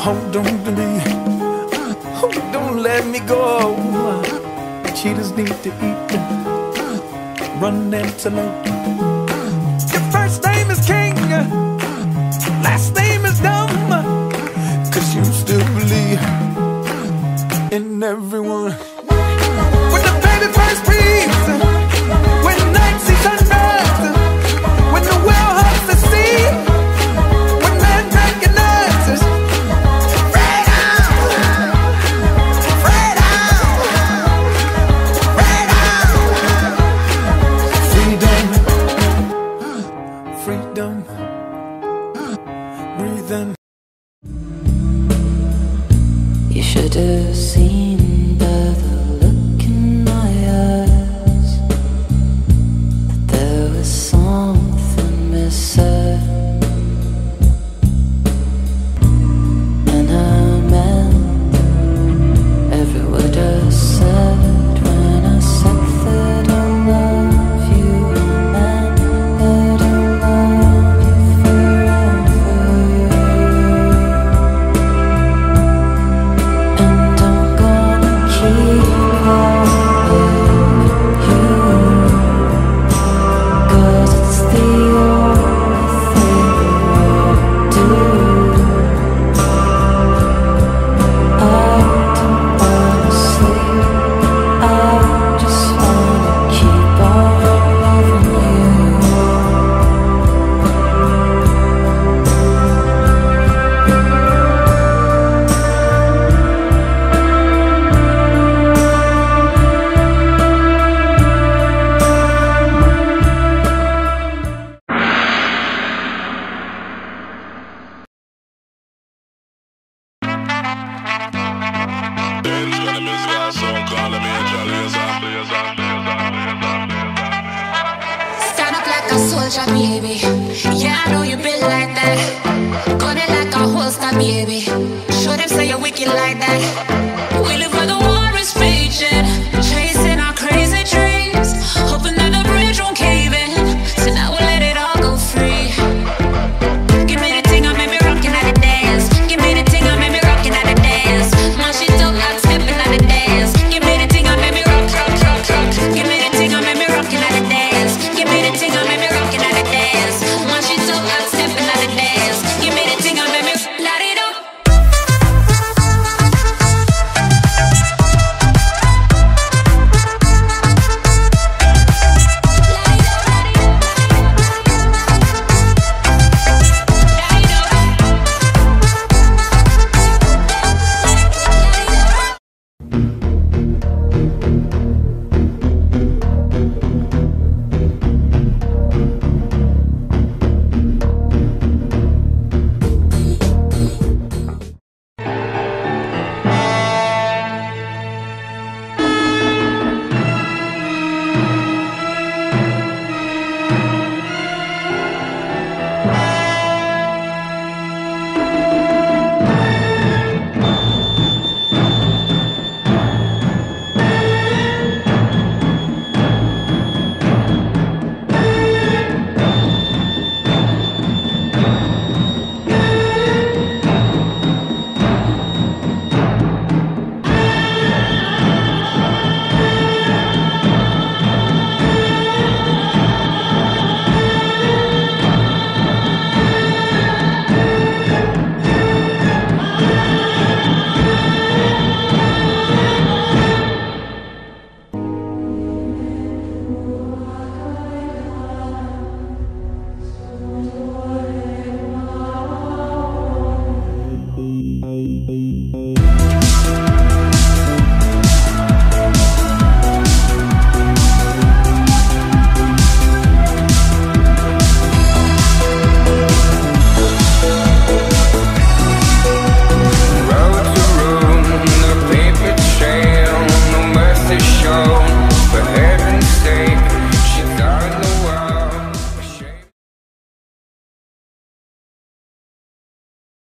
Hold on to me. Oh, don't let me go. Cheetahs need to eat. Run antelope name is King, last name is Dumb. Cause you still believe in everyone. close